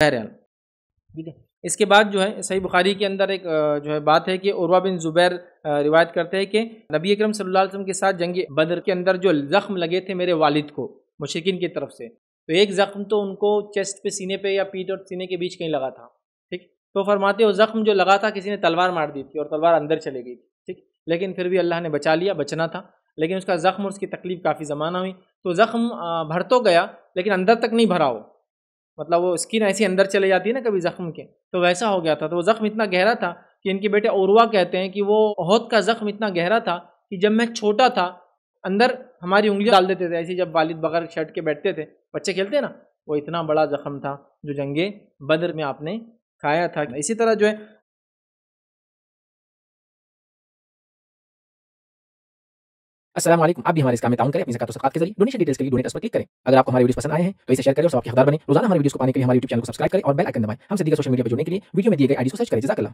बहरहाल ठीक है। इसके बाद जो है, सही बुखारी के अंदर एक जो है बात है कि उर्वा बिन ज़ुबैर रिवायत करते हैं कि नबी अकरम सल्लल्लाहु अलैहि वसल्लम के साथ जंग बदर के अंदर जो ज़ख्म लगे थे मेरे वालिद को मुशिकिन की तरफ़ से तो एक ज़ख्म तो उनको चेस्ट पे, सीने पे या पीठ और सीने के बीच कहीं लगा था, ठीक? तो फरमाते वो ज़ख्म जो लगा था, किसी ने तलवार मार दी थी और तलवार अंदर चले गई थी, ठीक? लेकिन फिर भी अल्लाह ने बचा लिया, बचना था, लेकिन उसका ज़ख्म और उसकी तकलीफ़ काफ़ी ज़माना हुई तो ज़ख्म भर तो गया, लेकिन अंदर तक नहीं भरा हो मतलब वो स्किन ऐसी अंदर चले जाती है ना कभी ज़ख्म के तो वैसा हो गया था। तो वो ज़ख्म इतना गहरा था कि इनके बेटे औरवा कहते हैं कि वो अहद का ज़ख्म इतना गहरा था कि जब मैं छोटा था, अंदर हमारी उंगली डाल देते थे, ऐसे जब वालिद बगैर शर्ट के बैठते थे। बच्चे खेलते ना? वो इतना बड़ा जख्म था जो जंगे बदर में आपने खाया था। इसी तरह जो है वालेकुम आप भी हमारे इस काम में करें, अपनी ज़कात सकात के ज़रिए। डोनेशन डिटेल्स के लिए डोनेट पर क्लिक करें। अगर आपको हमारे वीडियो पसंद आए हैं तो इसे शेयर करें और सबके हदार बने। रोज़ाना हमारे वीडियो को पाने के लिए हमारे यूट्यूब चैनल को सब्सक्राइब करें और बेल आइकन दबाएँ। हमसे दीगर सोशल मीडिया पर जुड़ने के लिए वीडियो में दिए गए आईडी को सर्च करें। जजाकल्लाह।